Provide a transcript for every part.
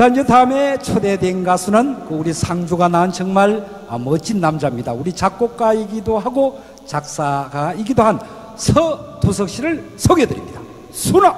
자, 이제 다음에 초대된 가수는 그 우리 상주가 낳은 정말 아, 멋진 남자입니다. 우리 작곡가이기도 하고 작사가이기도 한 서두석 씨를 소개해드립니다. 순아!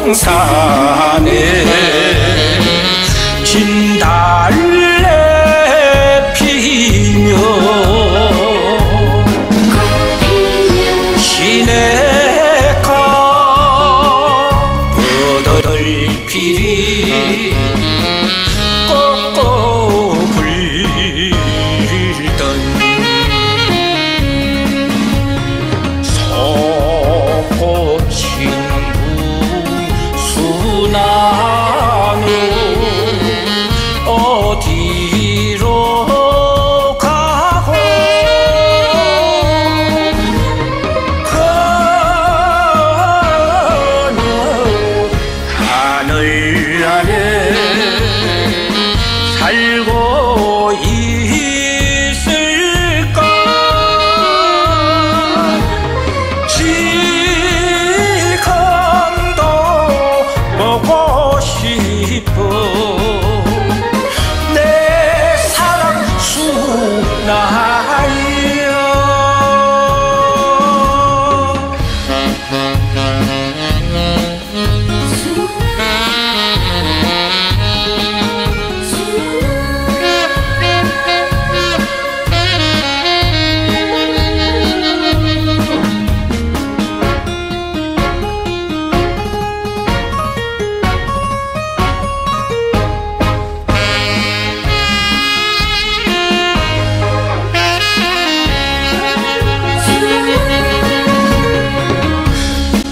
동산에 진달래 피며 시내가 버들피리 꺾어 살고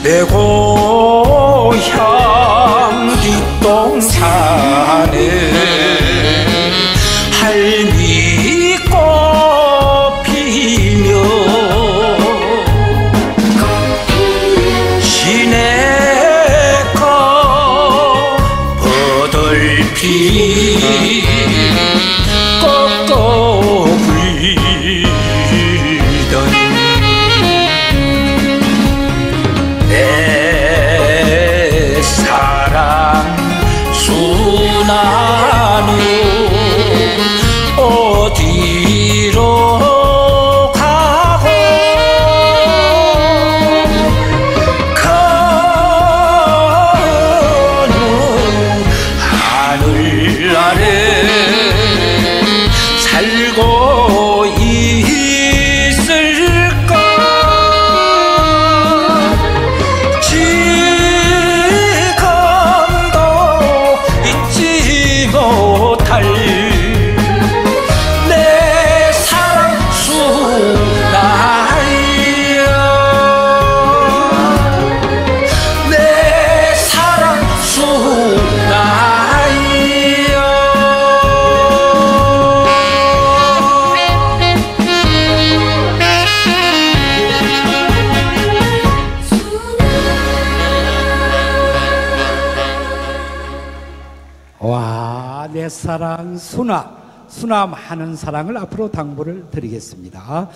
내 고향 뒷동산에 할미꽃 피며 시내가 버들피 와, 내 사랑. 순아 많은 사랑을 앞으로 당부를 드리겠습니다.